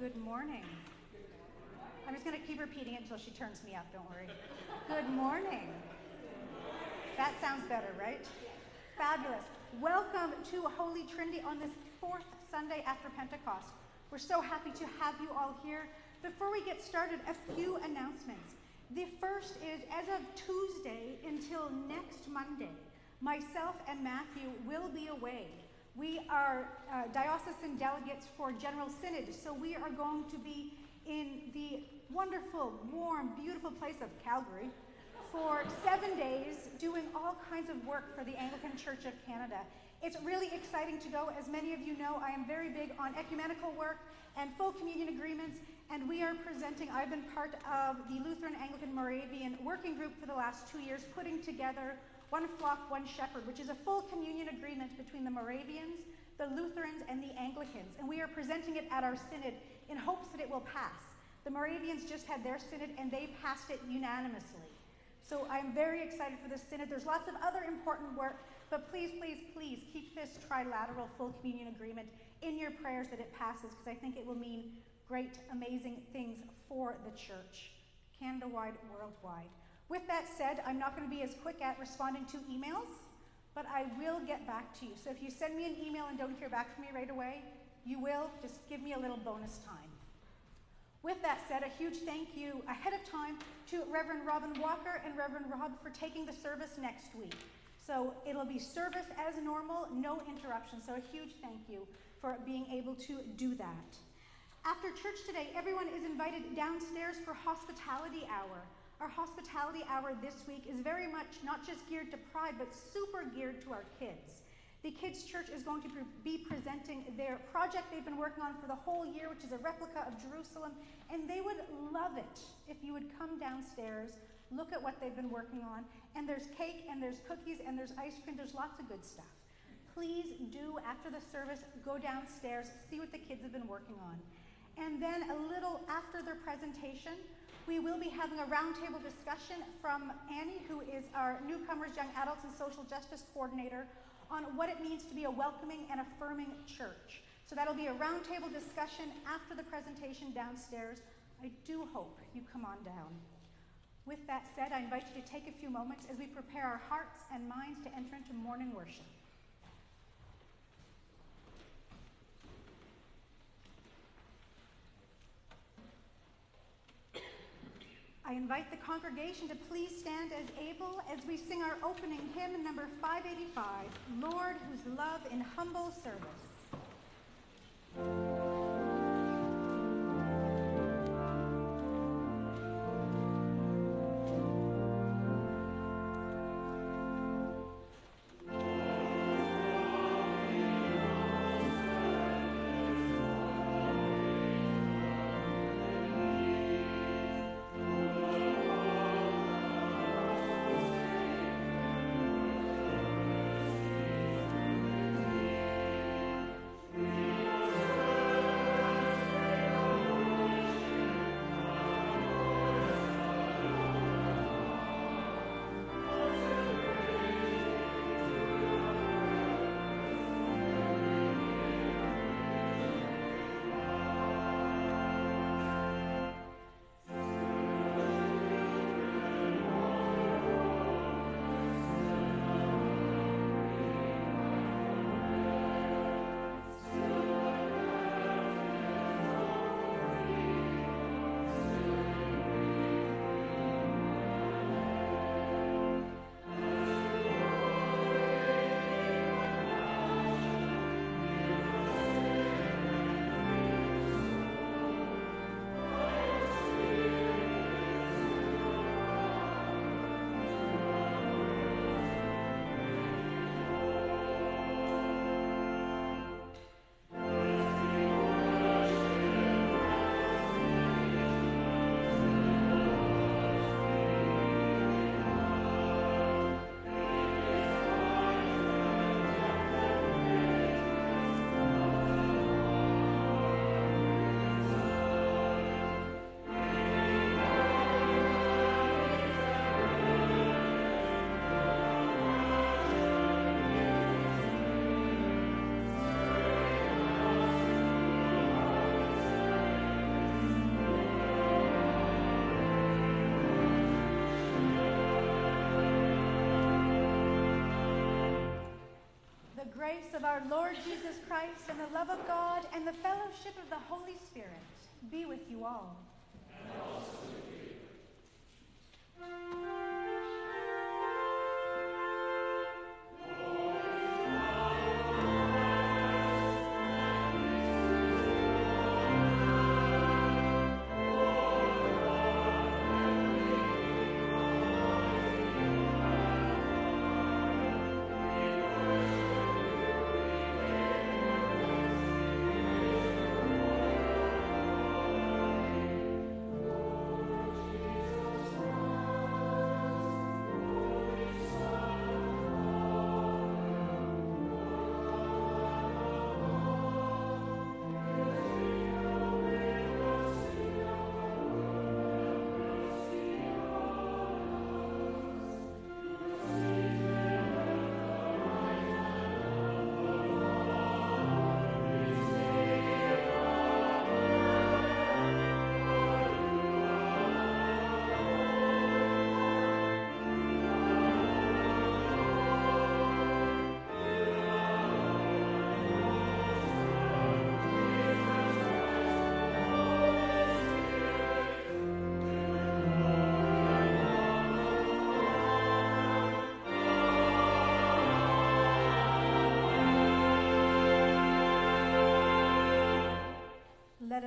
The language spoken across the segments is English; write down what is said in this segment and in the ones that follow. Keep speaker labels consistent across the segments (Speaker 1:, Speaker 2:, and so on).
Speaker 1: Good morning. I'm just going to keep repeating it until she turns me up, don't worry. Good morning. That sounds better, right? Fabulous. Welcome to Holy Trinity on this fourth Sunday after Pentecost. We're so happy to have you all here. Before we get started, a few announcements. The first is as of Tuesday until next Monday, myself and Matthew will be away. We are uh, diocesan delegates for General Synod, so we are going to be in the wonderful, warm, beautiful place of Calgary for seven days doing all kinds of work for the Anglican Church of Canada. It's really exciting to go. As many of you know, I am very big on ecumenical work and full communion agreements, and we are presenting, I've been part of the Lutheran Anglican Moravian working group for the last two years, putting together One Flock, One Shepherd, which is a full communion agreement between the Moravians, the Lutherans, and the Anglicans. And we are presenting it at our synod in hopes that it will pass. The Moravians just had their synod and they passed it unanimously. So I'm very excited for this synod. There's lots of other important work, but please, please, please keep this trilateral full communion agreement in your prayers that it passes, because I think it will mean great, amazing things for the church, Canada wide, worldwide. With that said, I'm not going to be as quick at responding to emails, but I will get back to you. So if you send me an email and don't hear back from me right away, you will. Just give me a little bonus time. With that said, a huge thank you ahead of time to Reverend Robin Walker and Reverend Rob for taking the service next week. So it'll be service as normal, no interruption. So a huge thank you for being able to do that. After church today, everyone is invited downstairs for hospitality hour. Our hospitality hour this week is very much not just geared to Pride, but super geared to our kids. The Kids Church is going to be presenting their project they've been working on for the whole year, which is a replica of Jerusalem, and they would love it if you would come downstairs, look at what they've been working on, and there's cake, and there's cookies, and there's ice cream, there's lots of good stuff. Please do, after the service, go downstairs, see what the kids have been working on. And then a little after their presentation, we will be having a roundtable discussion from Annie, who is our Newcomers Young Adults and Social Justice Coordinator, on what it means to be a welcoming and affirming church. So that'll be a roundtable discussion after the presentation downstairs. I do hope you come on down. With that said, I invite you to take a few moments as we prepare our hearts and minds to enter into morning worship. I invite the congregation to please stand as able as we sing our opening hymn number 585, Lord, whose love in humble service. Grace of our Lord Jesus Christ and the love of God and the fellowship of the Holy Spirit be with you all.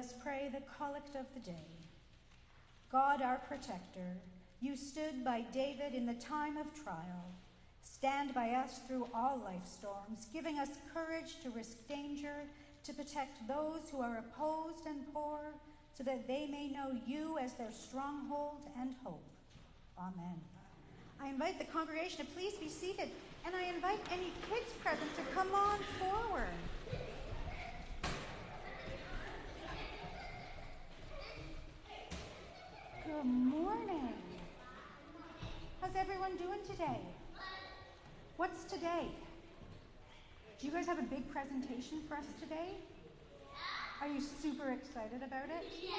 Speaker 1: Us pray the collect of the day. God, our protector, you stood by David in the time of trial. Stand by us through all life storms, giving us courage to risk danger, to protect those who are opposed and poor, so that they may know you as their stronghold and hope. Amen. I invite the congregation to please be seated, and I invite any kids present to come on forward. Good morning. How's everyone doing today? What's today? Do you guys have a big presentation for us today? Are you super excited about it? Yeah!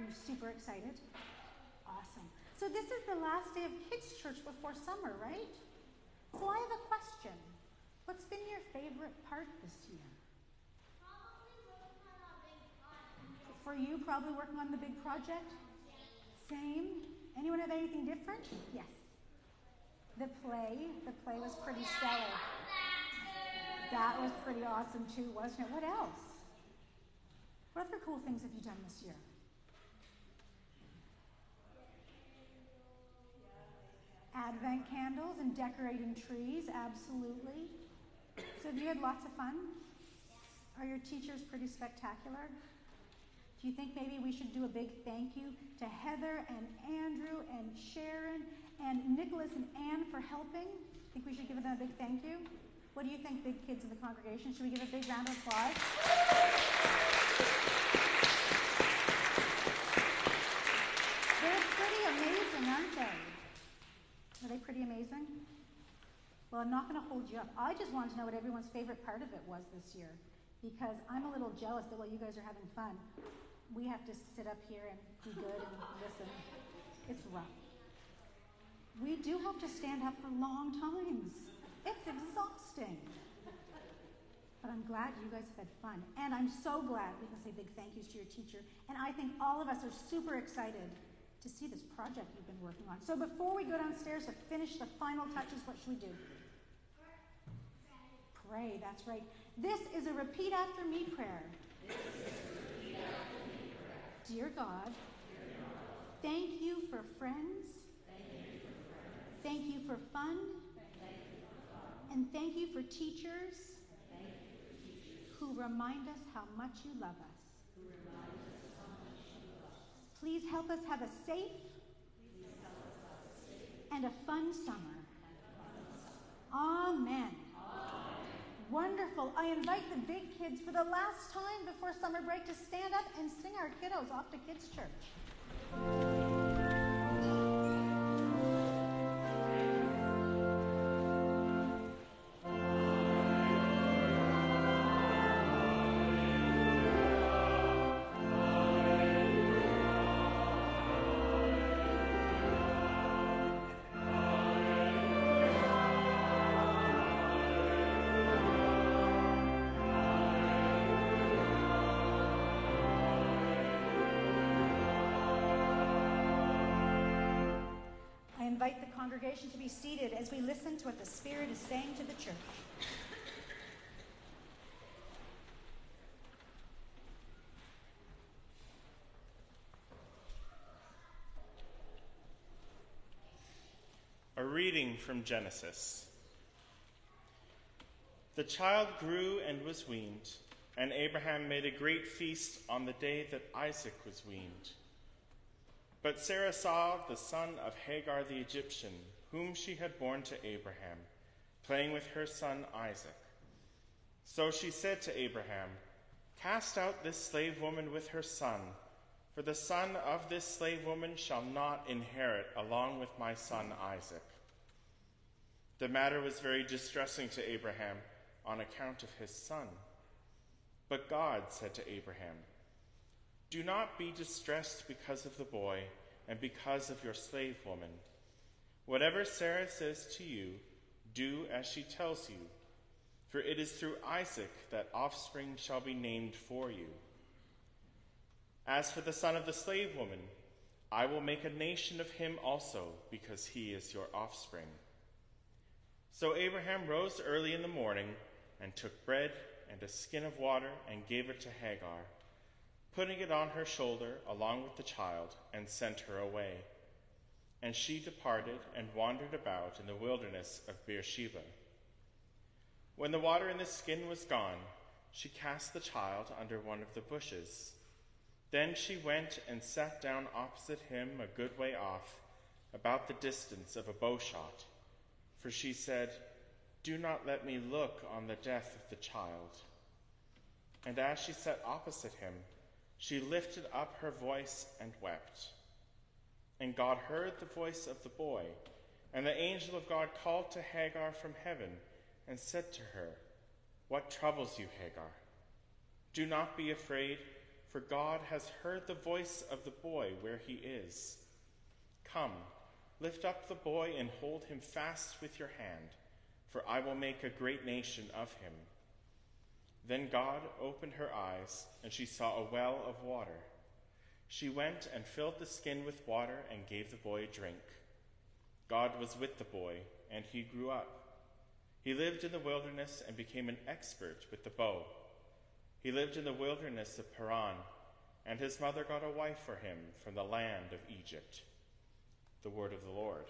Speaker 1: We're super excited. Awesome. So this is the last day of kids' church before summer, right? So I have a question. What's been your favorite part this year? For you, probably working on the big project? Same. Anyone have anything different? Yes. The play. The play was pretty stellar. That was pretty awesome too, wasn't it? What else? What other cool things have you done this year? Advent candles and decorating trees, absolutely. So have you had lots of fun? Are your teachers pretty spectacular? Do you think maybe we should do a big thank you to Heather and Andrew and Sharon and Nicholas and Anne for helping? Think we should give them a big thank you? What do you think, big kids in the congregation? Should we give a big round of applause? They're pretty amazing, aren't they? Are they pretty amazing? Well, I'm not going to hold you up. I just wanted to know what everyone's favorite part of it was this year because I'm a little jealous that while you guys are having fun, we have to sit up here and be good and listen. It's rough. We do have to stand up for long times. It's exhausting. But I'm glad you guys have had fun. And I'm so glad we can say big thank yous to your teacher. And I think all of us are super excited to see this project you've been working on. So before we go downstairs to finish the final touches, what should we do? Pray, that's right. This is a repeat after me prayer. Dear God, thank you for friends. Thank you for fun. And thank you for teachers who remind us how much you love us. Please help us have a safe and a fun summer. Amen. Wonderful. I invite the big kids for the last time before summer break to stand up and sing our kiddos off to Kids Church. Invite the congregation to be seated as we listen to what the Spirit is saying to the church.
Speaker 2: A reading from Genesis. The child grew and was weaned, and Abraham made a great feast on the day that Isaac was weaned. But Sarah saw the son of Hagar the Egyptian, whom she had borne to Abraham, playing with her son Isaac. So she said to Abraham, Cast out this slave woman with her son, for the son of this slave woman shall not inherit along with my son Isaac. The matter was very distressing to Abraham on account of his son. But God said to Abraham, Do not be distressed because of the boy and because of your slave woman. Whatever Sarah says to you, do as she tells you, for it is through Isaac that offspring shall be named for you. As for the son of the slave woman, I will make a nation of him also, because he is your offspring. So Abraham rose early in the morning and took bread and a skin of water and gave it to Hagar, putting it on her shoulder along with the child, and sent her away. And she departed and wandered about in the wilderness of Beersheba. When the water in the skin was gone, she cast the child under one of the bushes. Then she went and sat down opposite him a good way off, about the distance of a bow shot. For she said, Do not let me look on the death of the child. And as she sat opposite him, she lifted up her voice and wept. And God heard the voice of the boy, and the angel of God called to Hagar from heaven and said to her, What troubles you, Hagar? Do not be afraid, for God has heard the voice of the boy where he is. Come, lift up the boy and hold him fast with your hand, for I will make a great nation of him. Then God opened her eyes, and she saw a well of water. She went and filled the skin with water and gave the boy a drink. God was with the boy, and he grew up. He lived in the wilderness and became an expert with the bow. He lived in the wilderness of Paran, and his mother got a wife for him from the land of Egypt. The word of the Lord.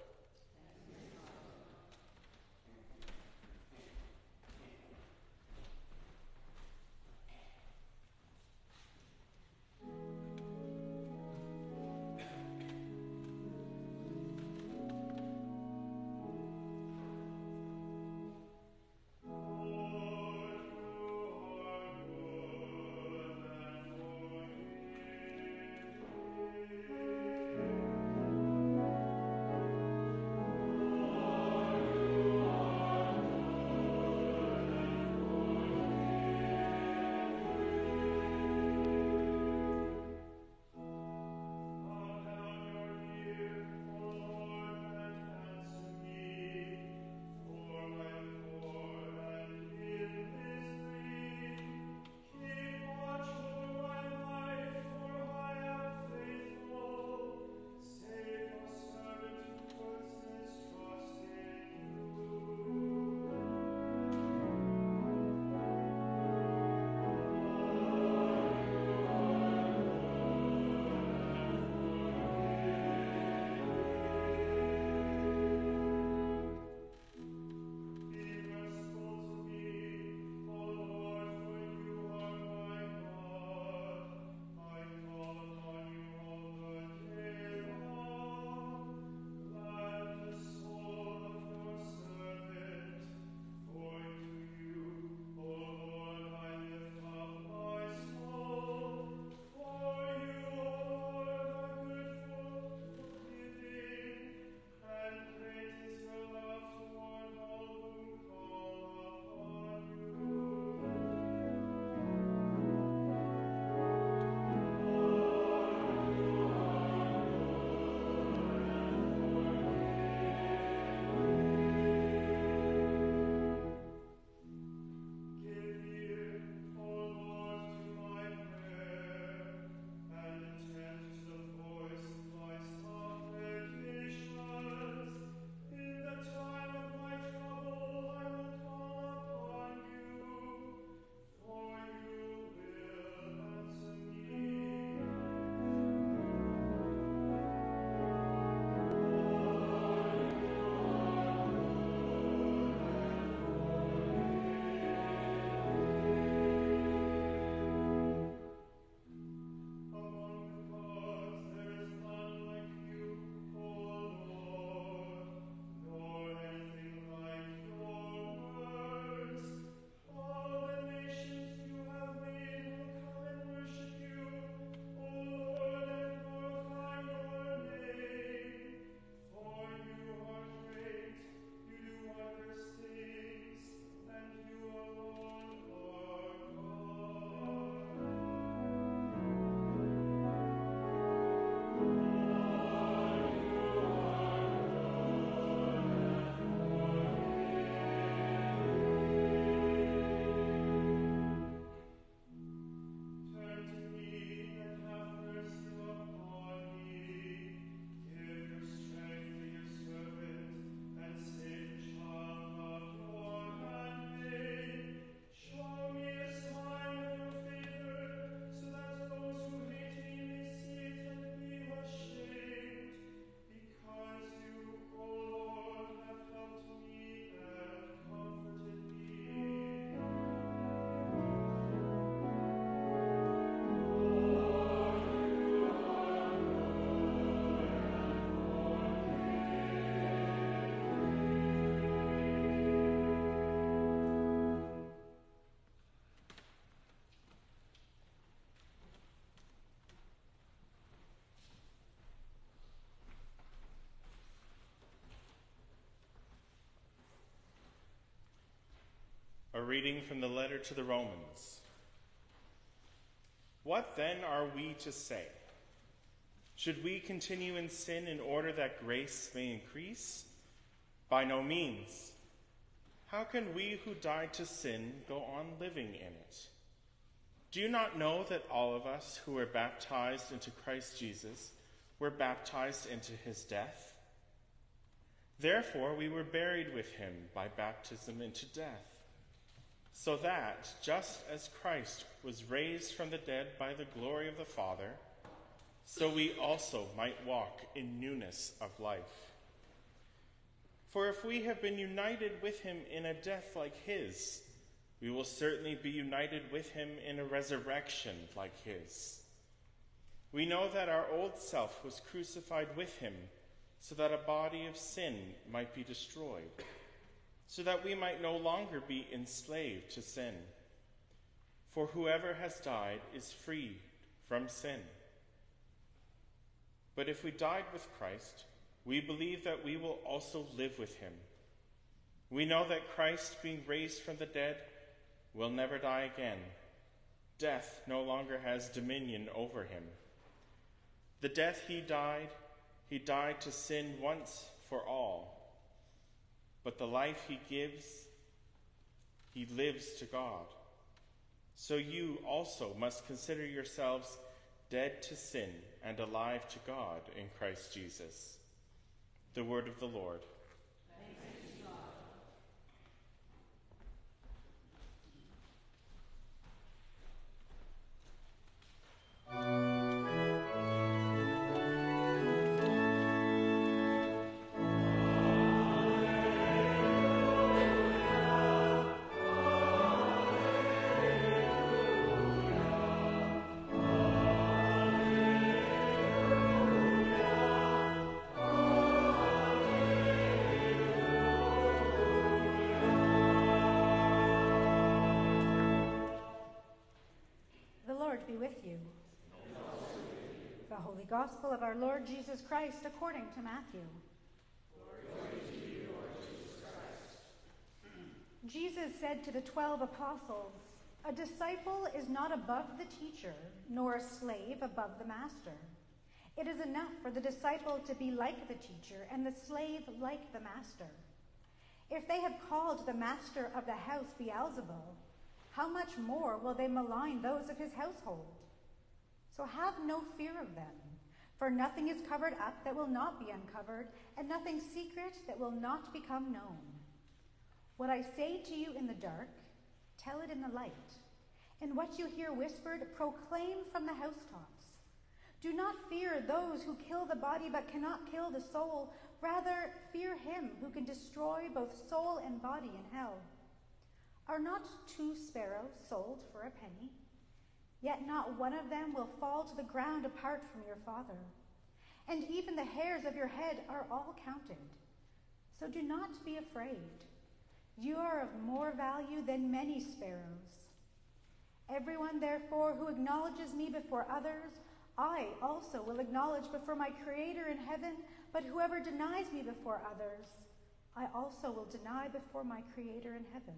Speaker 2: Reading from the letter to the Romans. What then are we to say? Should we continue in sin in order that grace may increase? By no means. How can we who died to sin go on living in it? Do you not know that all of us who were baptized into Christ Jesus were baptized into his death? Therefore, we were buried with him by baptism into death, so that, just as Christ was raised from the dead by the glory of the Father, so we also might walk in newness of life. For if we have been united with him in a death like his, we will certainly be united with him in a resurrection like his. We know that our old self was crucified with him so that a body of sin might be destroyed, so that we might no longer be enslaved to sin. For whoever has died is free from sin. But if we died with Christ, we believe that we will also live with him. We know that Christ, being raised from the dead, will never die again. Death no longer has dominion over him. The death he died, he died to sin once for all. But the life he gives, he lives to God. So you also must consider yourselves dead to sin and alive to God in Christ Jesus. The word of the Lord.
Speaker 1: Gospel of our Lord Jesus Christ according to Matthew. Jesus said to the twelve apostles, A disciple is not above the teacher, nor a slave above the master. It is enough for the disciple to be like the teacher, and the slave like the master. If they have called the master of the house Beelzebul, how much more will they malign those of his household? So have no fear of them, for nothing is covered up that will not be uncovered, and nothing secret that will not become known. What I say to you in the dark, tell it in the light. And what you hear whispered, proclaim from the housetops. Do not fear those who kill the body but cannot kill the soul. Rather, fear him who can destroy both soul and body in hell. Are not two sparrows sold for a penny? Yet not one of them will fall to the ground apart from your Father. And even the hairs of your head are all counted. So do not be afraid. You are of more value than many sparrows. Everyone, therefore, who acknowledges me before others, I also will acknowledge before my Creator in heaven. But whoever denies me before others, I also will deny before my Creator in heaven.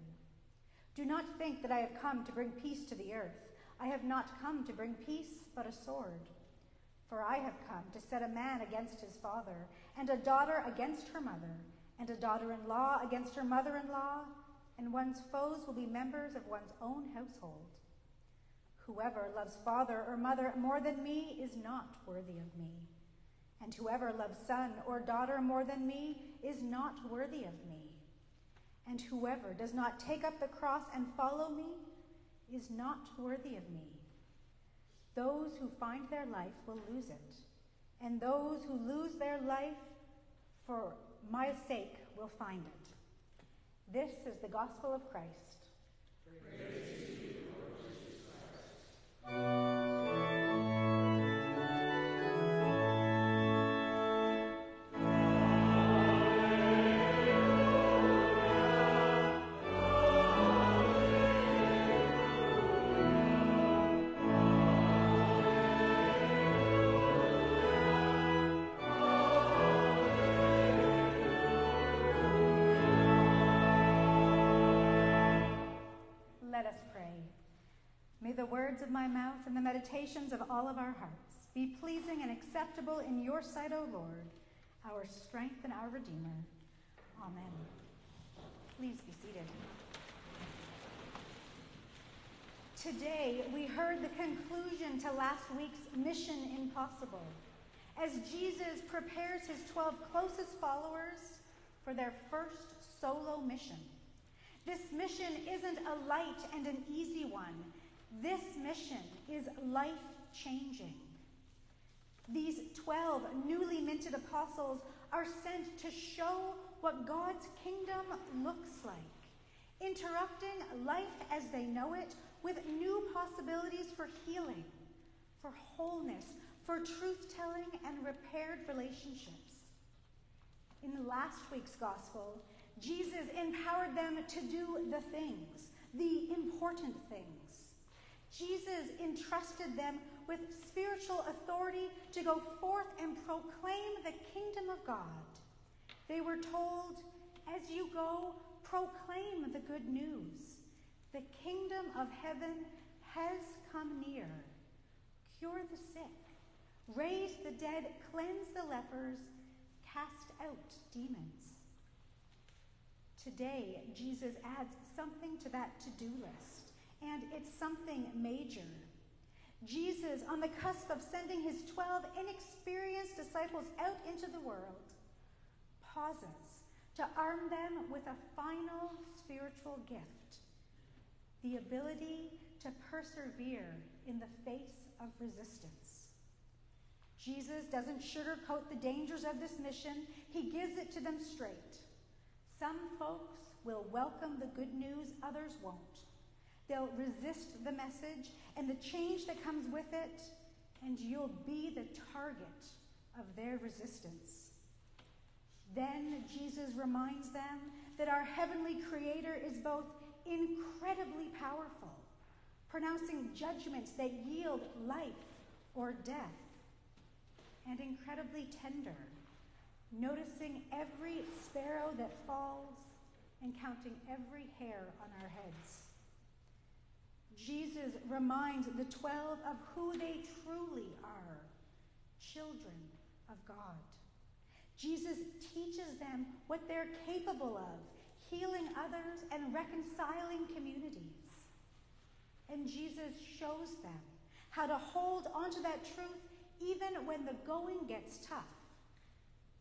Speaker 1: Do not think that I have come to bring peace to the earth. I have not come to bring peace, but a sword. For I have come to set a man against his father, and a daughter against her mother, and a daughter in law against her mother in law, and one's foes will be members of one's own household. Whoever loves father or mother more than me is not worthy of me, and whoever loves son or daughter more than me is not worthy of me. And whoever does not take up the cross and follow me is not worthy of me. Those who find their life will lose it, and those who lose their life for my sake will find it. This is the gospel of Christ. Praise the words of my mouth and the meditations of all of our hearts be pleasing and acceptable in your sight, O Lord, our strength and our Redeemer. Amen. Please be seated. Today, we heard the conclusion to last week's Mission Impossible as Jesus prepares his 12 closest followers for their first solo mission. This mission isn't a light and an easy one. This mission is life changing. These 12 newly minted apostles are sent to show what God's kingdom looks like, interrupting life as they know it with new possibilities for healing, for wholeness, for truth telling and repaired relationships. In the last week's gospel, Jesus empowered them to do the things, the important things. Jesus entrusted them with spiritual authority to go forth and proclaim the kingdom of God. They were told, as you go, proclaim the good news. The kingdom of heaven has come near. Cure the sick, raise the dead, cleanse the lepers, cast out demons. Today, Jesus adds something to that to do list, and it's something major. Jesus, on the cusp of sending his 12 inexperienced disciples out into the world, pauses to arm them with a final spiritual gift the ability to persevere in the face of resistance. Jesus doesn't sugarcoat the dangers of this mission, he gives it to them straight. Some folks will welcome the good news, others won't. They'll resist the message and the change that comes with it, and you'll be the target of their resistance. Then Jesus reminds them that our heavenly Creator is both incredibly powerful, pronouncing judgments that yield life or death and incredibly tender, noticing every sparrow that falls and counting every hair on our heads. Jesus reminds the 12 of who they truly are children of God. Jesus teaches them what they're capable of, healing others and reconciling communities. And Jesus shows them how to hold onto that truth even when the going gets tough,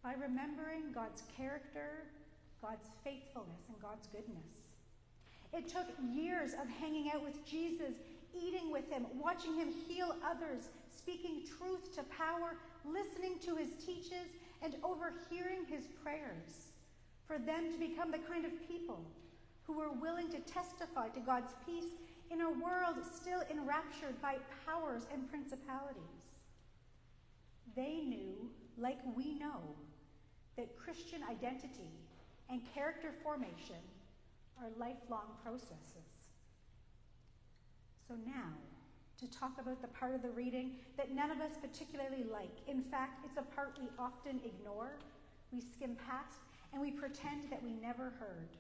Speaker 1: by remembering God's character, God's faithfulness, and God's goodness. It took years of hanging out with Jesus, eating with him, watching him heal others, speaking truth to power, listening to his teachings, and overhearing his prayers, for them to become the kind of people who were willing to testify to God's peace in a world still enraptured by powers and principalities. They knew, like we know, that Christian identity and character formation are lifelong processes. So now, to talk about the part of the reading that none of us particularly like. In fact, it's a part we often ignore, we skim past, and we pretend that we never heard.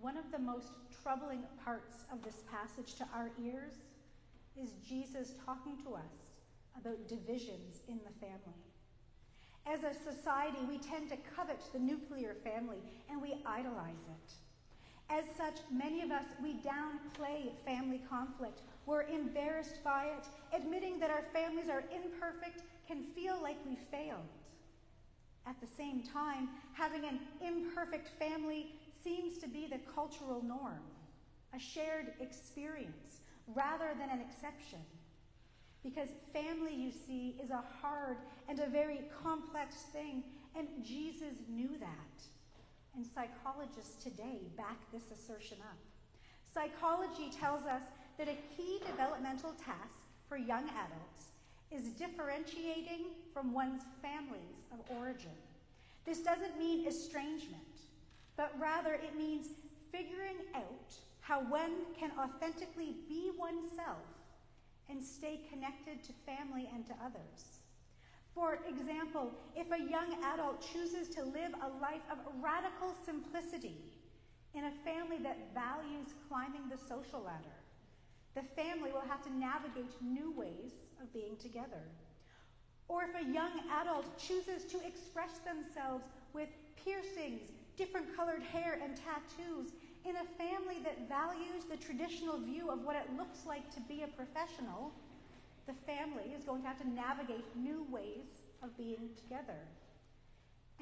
Speaker 1: One of the most troubling parts of this passage to our ears is Jesus talking to us about divisions in the family. As a society, we tend to covet the nuclear family and we idolize it. As such, many of us, we downplay family conflict. We're embarrassed by it. Admitting that our families are imperfect can feel like we failed. At the same time, having an imperfect family seems to be the cultural norm, a shared experience rather than an exception. Because family, you see, is a hard and a very complex thing, and Jesus knew that. And psychologists today back this assertion up. Psychology tells us that a key developmental task for young adults is differentiating from one's families of origin. This doesn't mean estrangement, but rather it means figuring out how one can authentically be oneself and stay connected to family and to others. For example, if a young adult chooses to live a life of radical simplicity in a family that values climbing the social ladder, the family will have to navigate new ways of being together. Or if a young adult chooses to express themselves with piercings, different colored hair, and tattoos in a family that values the traditional view of what it looks like to be a professional, the family is going to have to navigate new ways of being together.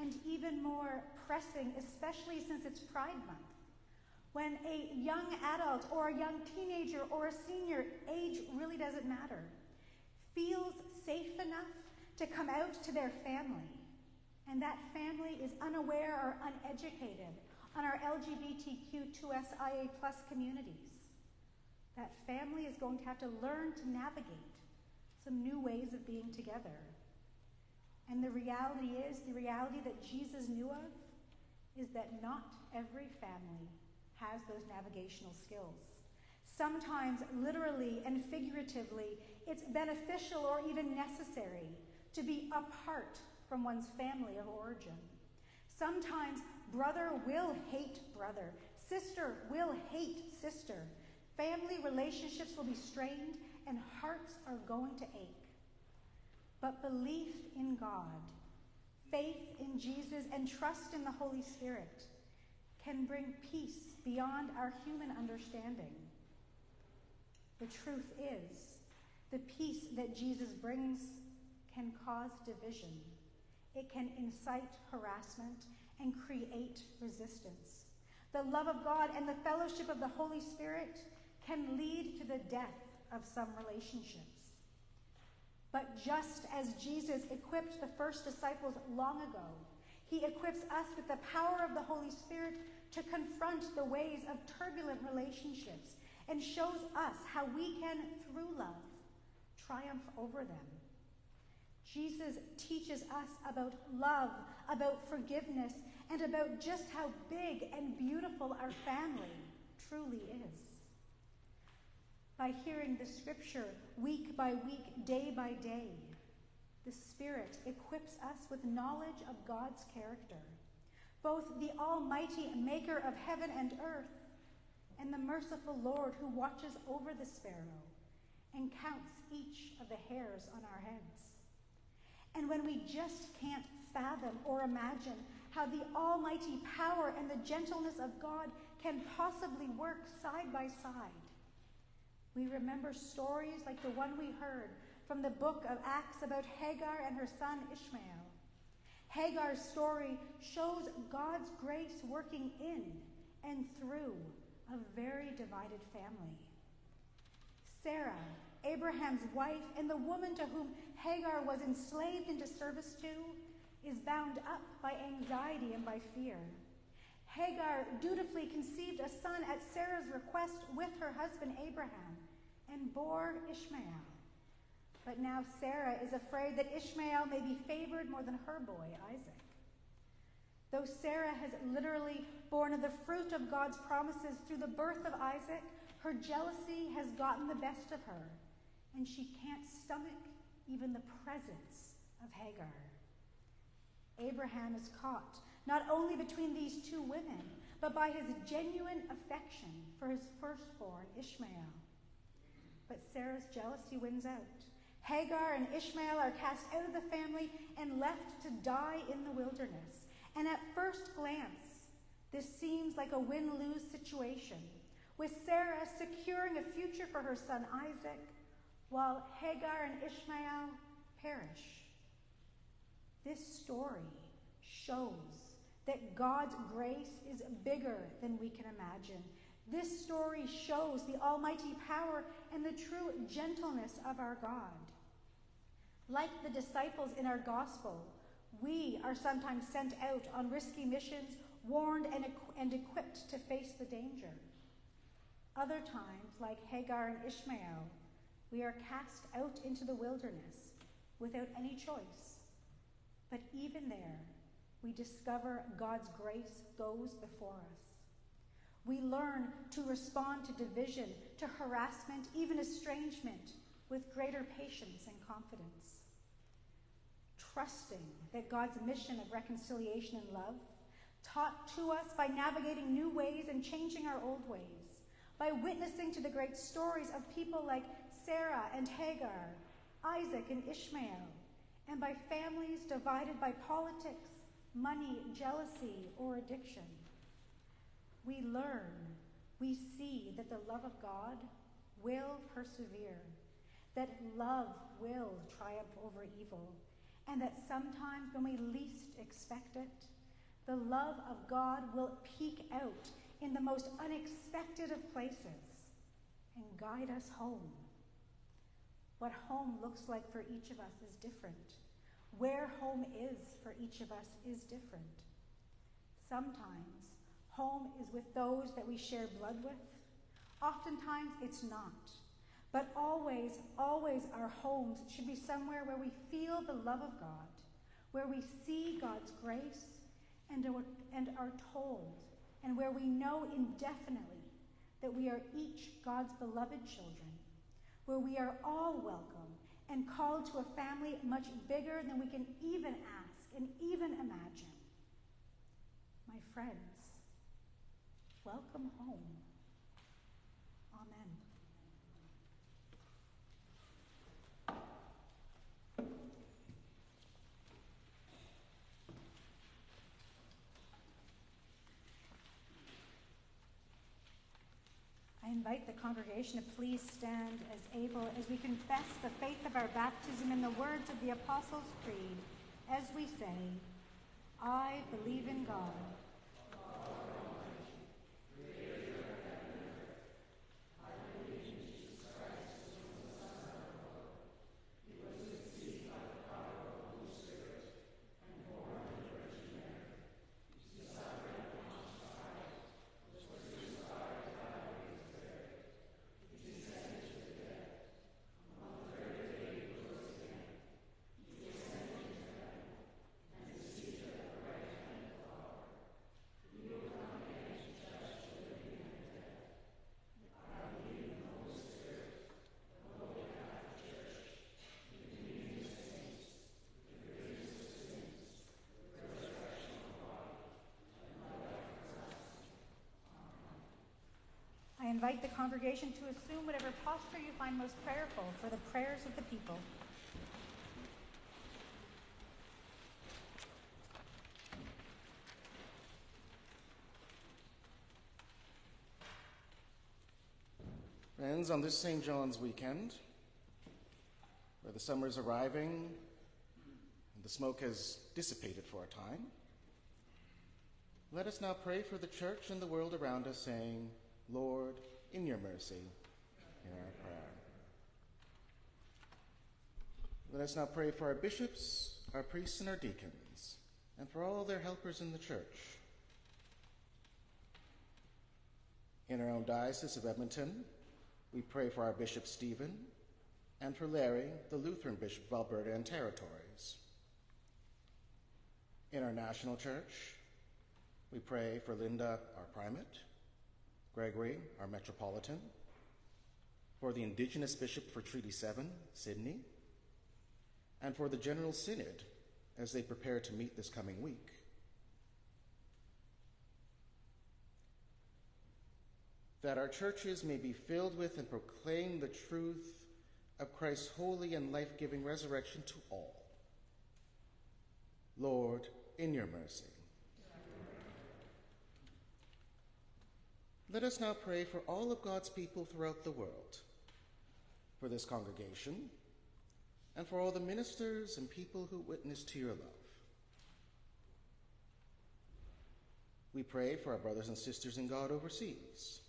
Speaker 1: And even more pressing, especially since it's Pride Month, when a young adult or a young teenager or a senior, age really doesn't matter, feels safe enough to come out to their family, and that family is unaware or uneducated on our LGBTQ2SIA plus communities, that family is going to have to learn to navigate some new ways of being together. And the reality is, the reality that Jesus knew of, is that not every family has those navigational skills. Sometimes, literally and figuratively, it's beneficial or even necessary to be apart from one's family of origin. Sometimes, brother will hate brother, sister will hate sister. Family relationships will be strained, and hearts are going to ache. But belief in God, faith in Jesus, and trust in the Holy Spirit can bring peace beyond our human understanding. The truth is, the peace that Jesus brings can cause division. It can incite harassment and create resistance. The love of God and the fellowship of the Holy Spirit can lead to the death of some relationships. But just as Jesus equipped the first disciples long ago, he equips us with the power of the Holy Spirit to confront the ways of turbulent relationships and shows us how we can, through love, triumph over them. Jesus teaches us about love, about forgiveness, and about just how big and beautiful our family truly is. By hearing the scripture week by week, day by day, the Spirit equips us with knowledge of God's character, both the Almighty Maker of heaven and earth, and the merciful Lord who watches over the sparrow and counts each of the hairs on our heads. And when we just can't fathom or imagine how the almighty power and the gentleness of God can possibly work side by side, we remember stories like the one we heard from the book of Acts about Hagar and her son Ishmael. Hagar's story shows God's grace working in and through a very divided family. Sarah, Abraham's wife, and the woman to whom Hagar was enslaved into service to, is bound up by anxiety and by fear. Hagar dutifully conceived a son at Sarah's request with her husband Abraham and bore Ishmael. But now Sarah is afraid that Ishmael may be favored more than her boy, Isaac. Though Sarah has literally borne of the fruit of God's promises through the birth of Isaac, her jealousy has gotten the best of her, and she can't stomach even the presence of Hagar. Abraham is caught not only between these two women, but by his genuine affection for his firstborn, Ishmael. But Sarah's jealousy wins out. Hagar and Ishmael are cast out of the family and left to die in the wilderness. And at first glance, this seems like a win lose situation, with Sarah securing a future for her son Isaac, while Hagar and Ishmael perish. This story shows that God's grace is bigger than we can imagine. This story shows the almighty power and the true gentleness of our God. Like the disciples in our gospel, we are sometimes sent out on risky missions, warned and, equ- and equipped to face the danger. Other times, like Hagar and Ishmael, we are cast out into the wilderness without any choice. But even there, we discover God's grace goes before us. We learn to respond to division, to harassment, even estrangement, with greater patience and confidence. Trusting that God's mission of reconciliation and love, taught to us by navigating new ways and changing our old ways, by witnessing to the great stories of people like Sarah and Hagar, Isaac and Ishmael, and by families divided by politics, money, jealousy, or addiction. We learn, we see that the love of God will persevere, that love will triumph over evil, and that sometimes when we least expect it, the love of God will peek out in the most unexpected of places and guide us home. What home looks like for each of us is different. Where home is for each of us is different. Sometimes home is with those that we share blood with. Oftentimes it's not. But always, always our homes should be somewhere where we feel the love of God, where we see God's grace and are, and are told, and where we know indefinitely that we are each God's beloved children, where we are all welcome and called to a family much bigger than we can even ask and even imagine. My friends, welcome home. Amen. I invite the congregation to please stand as able as we confess the faith of our baptism in the words of the Apostles' Creed as we say, I believe in God invite the congregation to assume whatever posture you find most prayerful for the prayers of the people.
Speaker 3: Friends, on this St. John's weekend, where the summer is arriving and the smoke has dissipated for a time, let us now pray for the church and the world around us, saying, Lord, in your mercy, hear our prayer. Let us now pray for our bishops, our priests, and our deacons, and for all their helpers in the church. In our own diocese of Edmonton, we pray for our Bishop Stephen and for Larry, the Lutheran Bishop of Alberta and Territories. In our national church, we pray for Linda, our primate, Gregory, our Metropolitan, for the Indigenous Bishop for Treaty 7, Sidney, and for the General Synod as they prepare to meet this coming week. That our churches may be filled with and proclaim the truth of Christ's holy and life giving resurrection to all. Lord, in your mercy. Let us now pray for all of God's people throughout the world, for this congregation, and for all the ministers and people who witness to your love. We pray for our brothers and sisters in God overseas,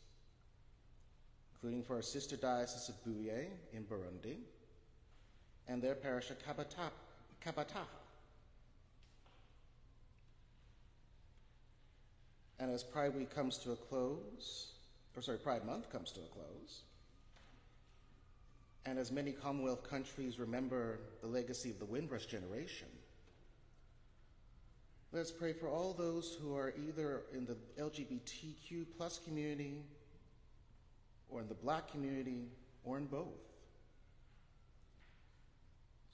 Speaker 3: including for our sister diocese of Buye in Burundi and their parish of Kabataha And as Pride Week comes to a close, or sorry, Pride Month comes to a close, and as many Commonwealth countries remember the legacy of the Windrush generation, let's pray for all those who are either in the LGBTQ plus community, or in the black community, or in both.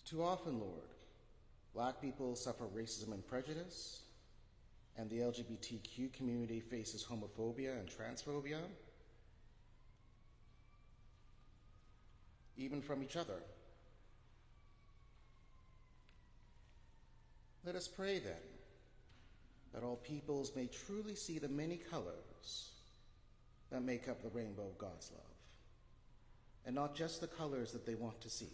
Speaker 3: Too often, Lord, black people suffer racism and prejudice and the LGBTQ community faces homophobia and transphobia, even from each other. Let us pray then that all peoples may truly see the many colors that make up the rainbow of God's love, and not just the colors that they want to see.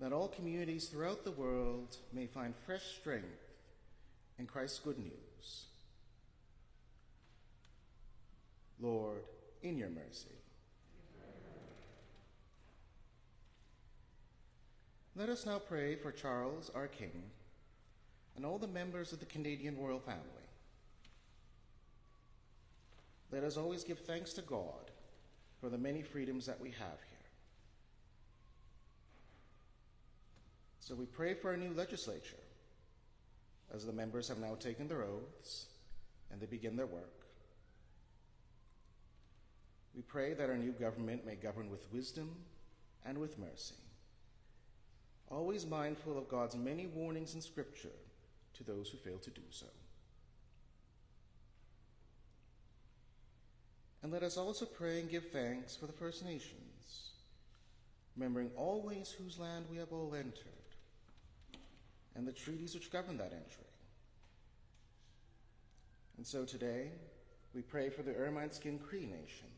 Speaker 3: That all communities throughout the world may find fresh strength in Christ's good news. Lord, in your mercy. Let us now pray for Charles, our King, and all the members of the Canadian royal family. Let us always give thanks to God for the many freedoms that we have here. So we pray for our new legislature as the members have now taken their oaths and they begin their work. We pray that our new government may govern with wisdom and with mercy, always mindful of God's many warnings in Scripture to those who fail to do so. And let us also pray and give thanks for the First Nations, remembering always whose land we have all entered and the treaties which govern that entry. And so today, we pray for the Ermineskin Cree Nation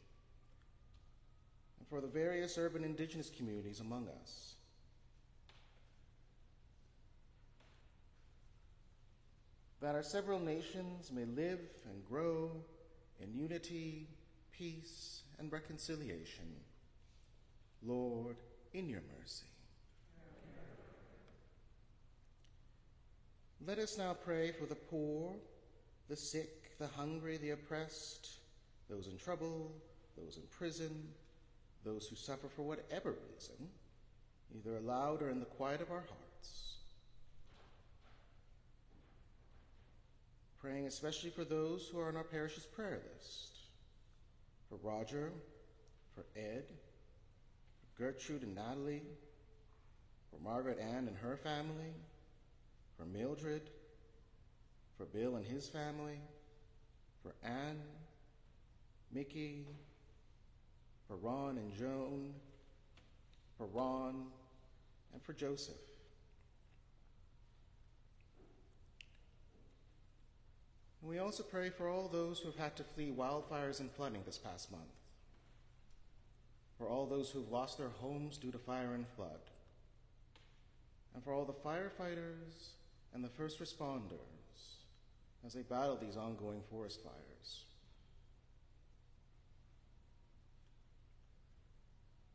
Speaker 3: and for the various urban indigenous communities among us. That our several nations may live and grow in unity, peace, and reconciliation. Lord, in your mercy. Let us now pray for the poor, the sick, the hungry, the oppressed, those in trouble, those in prison, those who suffer for whatever reason, either aloud or in the quiet of our hearts. Praying especially for those who are on our parish's prayer list for Roger, for Ed, for Gertrude and Natalie, for Margaret Ann and her family, for Mildred, for Bill and his family, for Anne, Mickey, for Ron and Joan, for Ron, and for Joseph. We also pray for all those who have had to flee wildfires and flooding this past month, for all those who have lost their homes due to fire and flood, and for all the firefighters and the first responders as they battle these ongoing forest fires.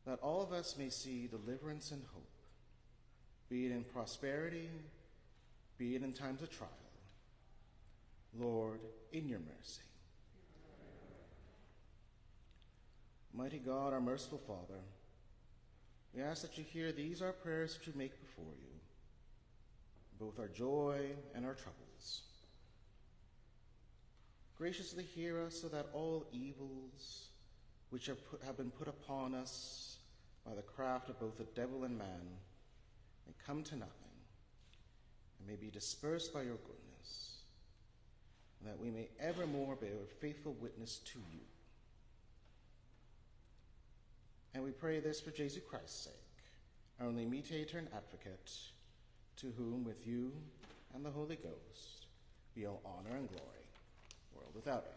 Speaker 3: That all of us may see deliverance and hope, be it in prosperity, be it in times of trial. Lord, in your mercy. Mighty God, our merciful Father, we ask that you hear these our prayers that you make before you both our joy and our troubles. Graciously hear us so that all evils which have, put, have been put upon us by the craft of both the devil and man may come to nothing and may be dispersed by your goodness, and that we may evermore bear faithful witness to you. And we pray this for Jesus Christ's sake, our only mediator and advocate to whom with you and the Holy Ghost be all honor and glory, world without end.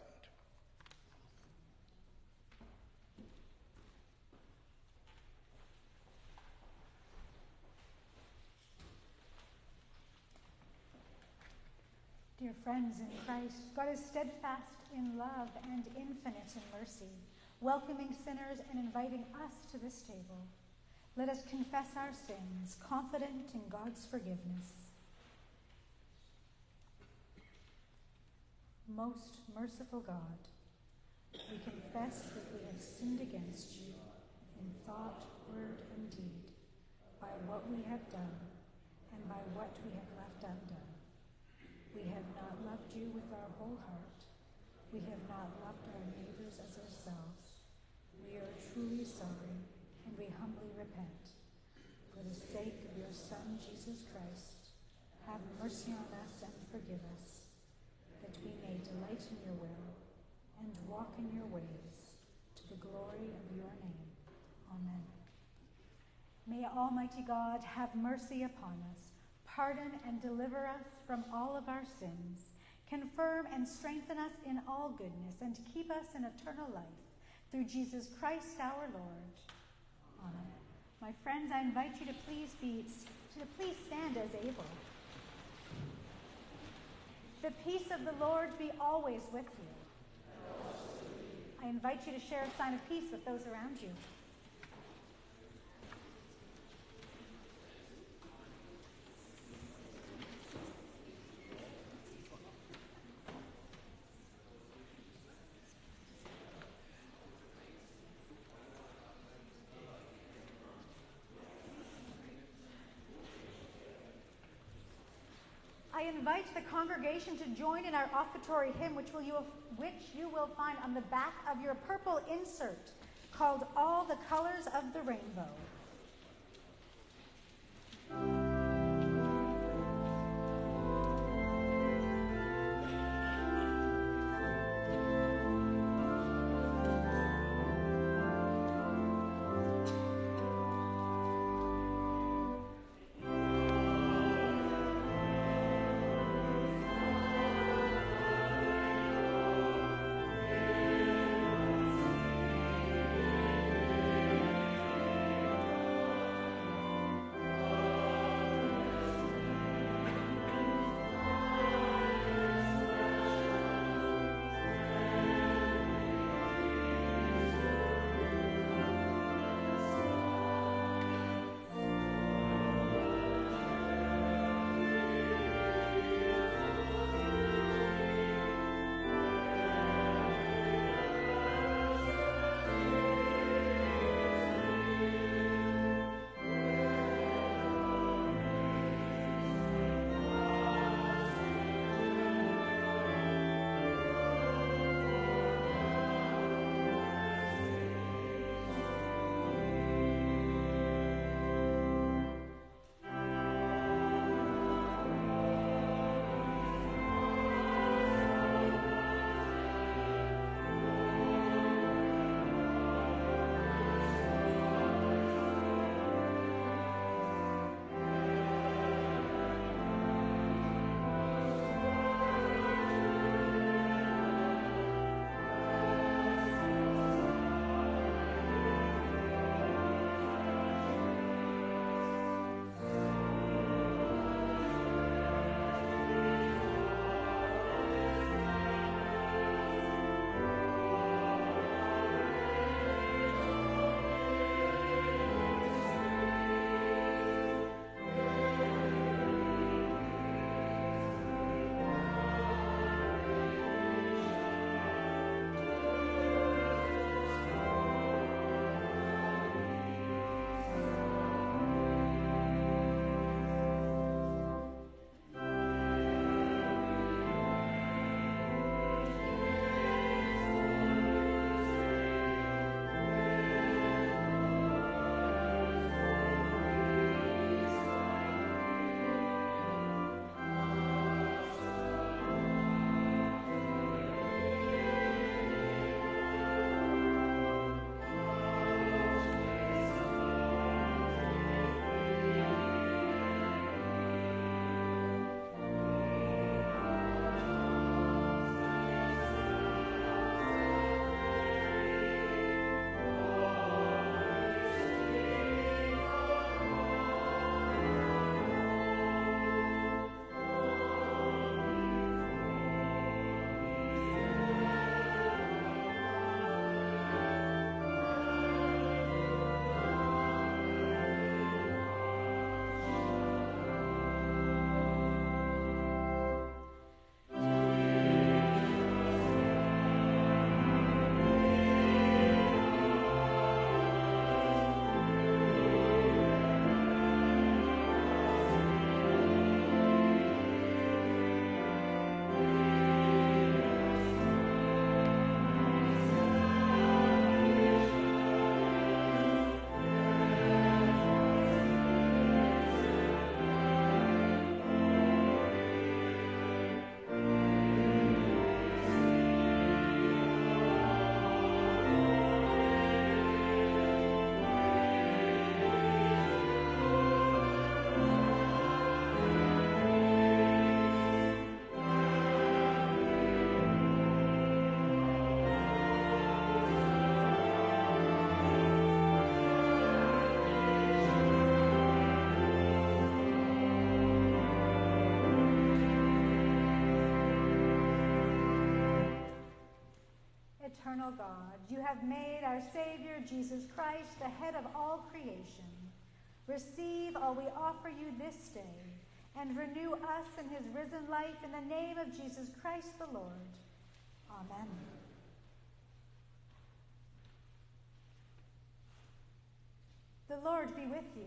Speaker 1: Dear friends in Christ, God is steadfast in love and infinite in mercy, welcoming sinners and inviting us to this table. Let us confess our sins, confident in God's forgiveness. Most merciful God, we confess that we have sinned against you in thought, word, and deed, by what we have done and by what we have left undone. We have not loved you with our whole heart. We have not loved our neighbors as ourselves. We are truly sorry and we humbly repent. For the sake of your Son, Jesus Christ, have mercy on us and forgive us, that we may delight in your will and walk in your ways to the glory of your name. Amen. May Almighty God have mercy upon us, pardon and deliver us from all of our sins, confirm and strengthen us in all goodness, and keep us in eternal life. Through Jesus Christ our Lord. Amen. My friends, I invite you to please be to please stand as able. The peace of the Lord be always with you. I invite you to share a sign of peace with those around you. Invite the congregation to join in our offertory hymn, which, will you, which you will find on the back of your purple insert, called All the Colors of the Rainbow. Eternal God, you have made our Savior, Jesus Christ, the head of all creation. Receive all we offer you this day, and renew us in his risen life in the name of Jesus Christ the Lord. Amen. The Lord be with you.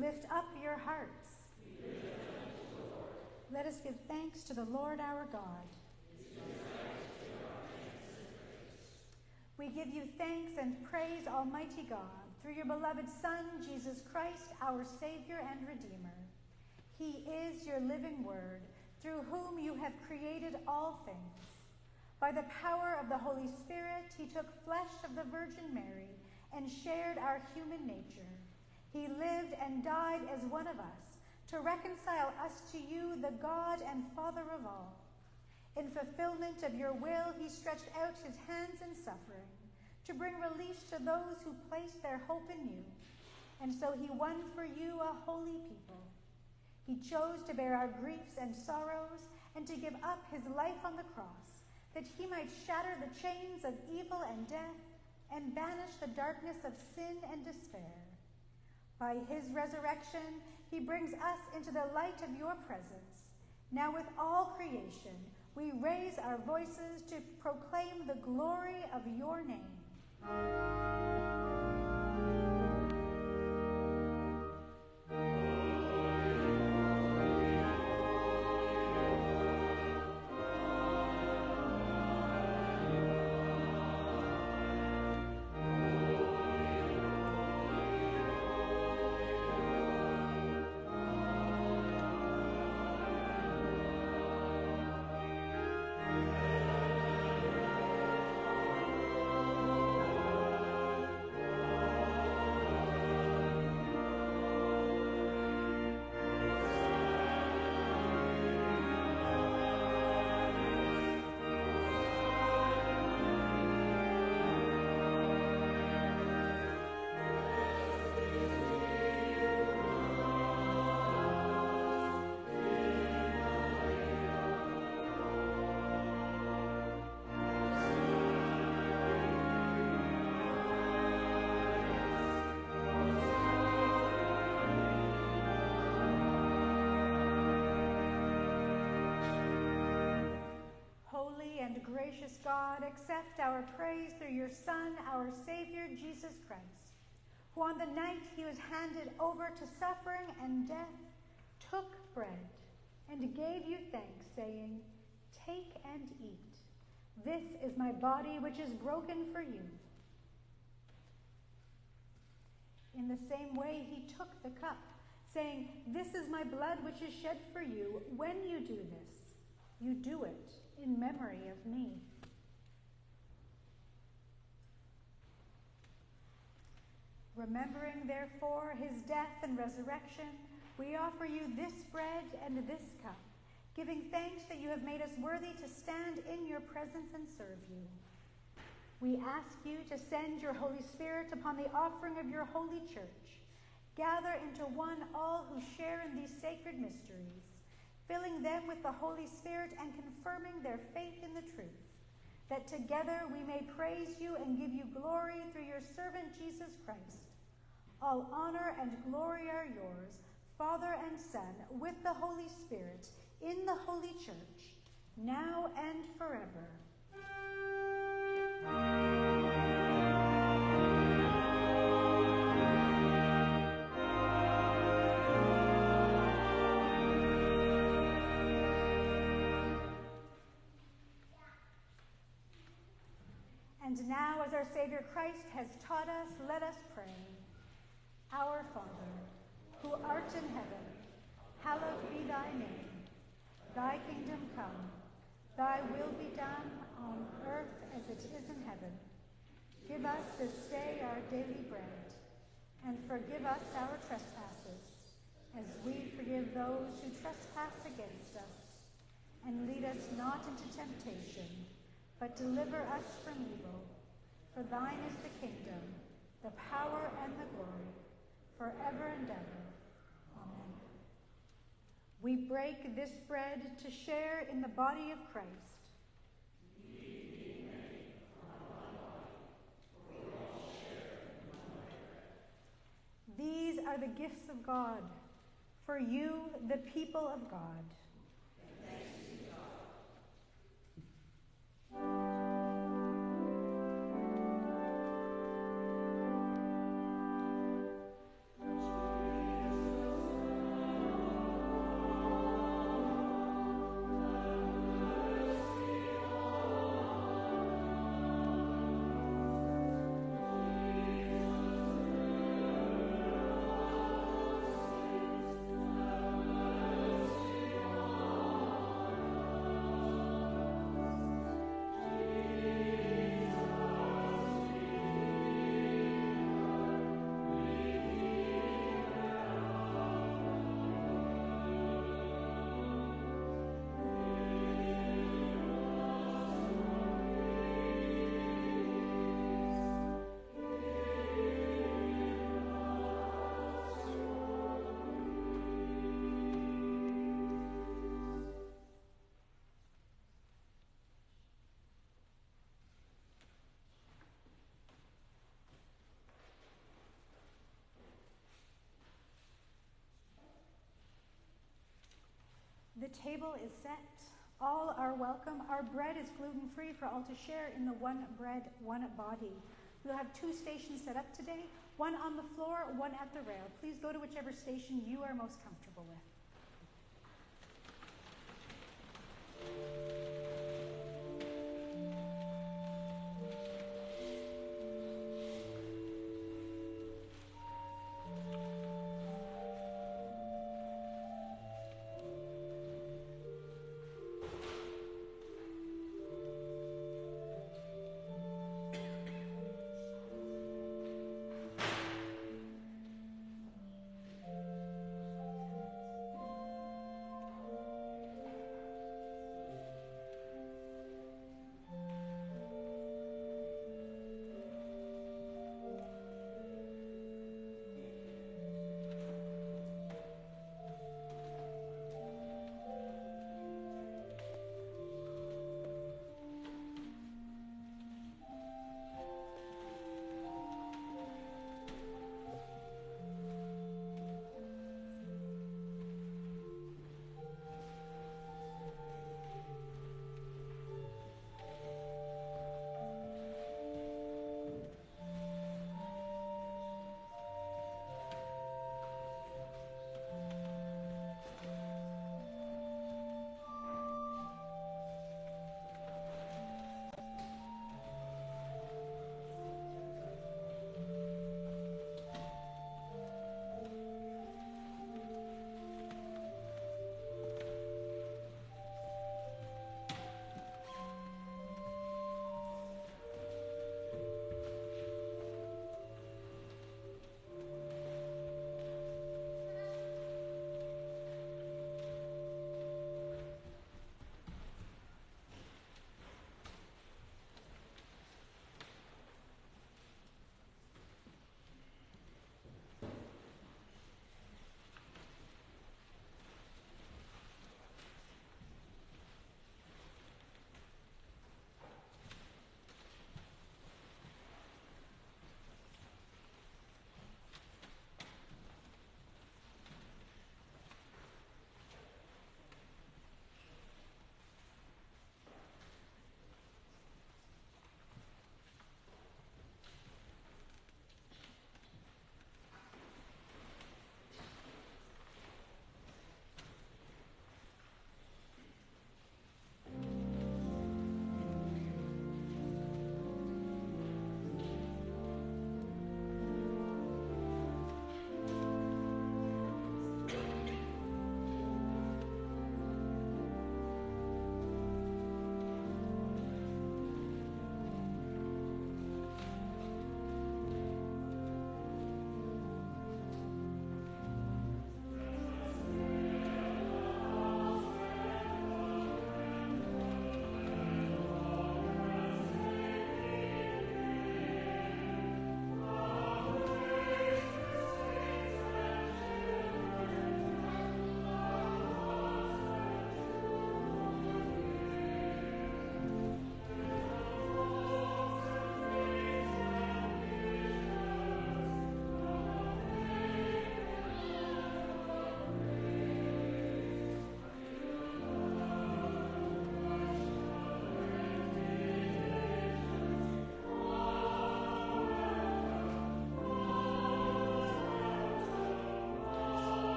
Speaker 1: Lift up your hearts. Let us give thanks to the Lord our God. We give you thanks and praise, Almighty God, through your beloved Son, Jesus Christ, our Savior and Redeemer. He is your living word, through whom you have created all things. By the power of the Holy Spirit, he took flesh of the Virgin Mary and shared our human nature. He lived and died as one of us to reconcile us to you, the God and Father of all. In fulfillment of your will, he stretched out his hands in suffering to bring release to those who place their hope in you. And so he won for you a holy people. He chose to bear our griefs and sorrows and to give up his life on the cross, that he might shatter the chains of evil and death and banish the darkness of sin and despair. By his resurrection, he brings us into the light of your presence. Now, with all creation, we raise our voices to proclaim the glory of your name. Gracious God, accept our praise through your Son, our Savior, Jesus Christ, who on the night he was handed over to suffering and death took bread and gave you thanks, saying, Take and eat. This is my body, which is broken for you. In the same way, he took the cup, saying, This is my blood, which is shed for you. When you do this, you do it in memory of me. Remembering, therefore, his death and resurrection, we offer you this bread and this cup, giving thanks that you have made us worthy to stand in your presence and serve you. We ask you to send your Holy Spirit upon the offering of your holy church. Gather into one all who share in these sacred mysteries, filling them with the Holy Spirit and confirming their faith in the truth, that together we may praise you and give you glory through your servant Jesus Christ. All honor and glory are yours, Father and Son, with the Holy Spirit, in the Holy Church, now and forever. And now, as our Savior Christ has taught us, let us pray. Our Father, who art in heaven, hallowed be thy name. Thy kingdom come, thy will be done on earth as it is in heaven. Give us this day our daily bread, and forgive us our trespasses, as we forgive those who trespass against us. And lead us not into temptation, but deliver us from evil. For thine is the kingdom, the power, and the glory, forever and ever. Amen. We break this bread to share in the body of Christ. These are the gifts of God for you, the people of God. The table is set. All are welcome. Our bread is gluten free for all to share in the one bread, one body. We'll have two stations set up today one on the floor, one at the rail. Please go to whichever station you are most comfortable with.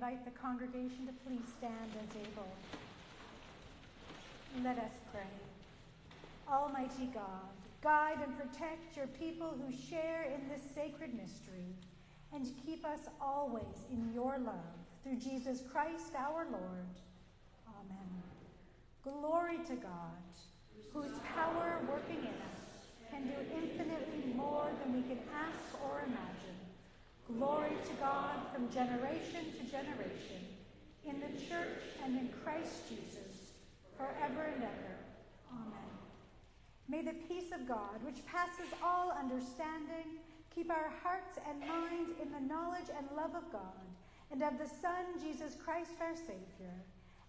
Speaker 1: Invite the congregation to please stand as able. Let us pray. Almighty God, guide and protect your people who share in this sacred mystery, and keep us always in your love through Jesus Christ our Lord. Amen. Glory to God, whose power working in us can do infinitely more than we can ask or imagine. Glory to God from generation to generation, in the church and in Christ Jesus, forever and ever. Amen. May the peace of God, which passes all understanding, keep our hearts and minds in the knowledge and love of God and of the Son, Jesus Christ our Savior,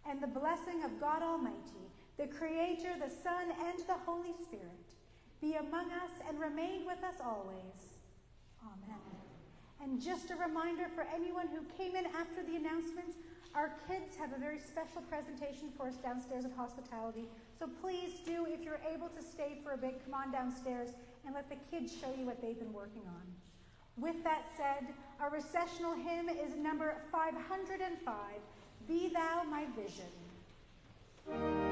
Speaker 1: and the blessing of God Almighty, the Creator, the Son, and the Holy Spirit, be among us and remain with us always. Amen. And just a reminder for anyone who came in after the announcements, our kids have a very special presentation for us downstairs at hospitality. So please do, if you're able to stay for a bit, come on downstairs and let the kids show you what they've been working on. With that said, our recessional hymn is number 505 Be Thou My Vision.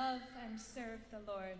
Speaker 4: Love and serve the Lord.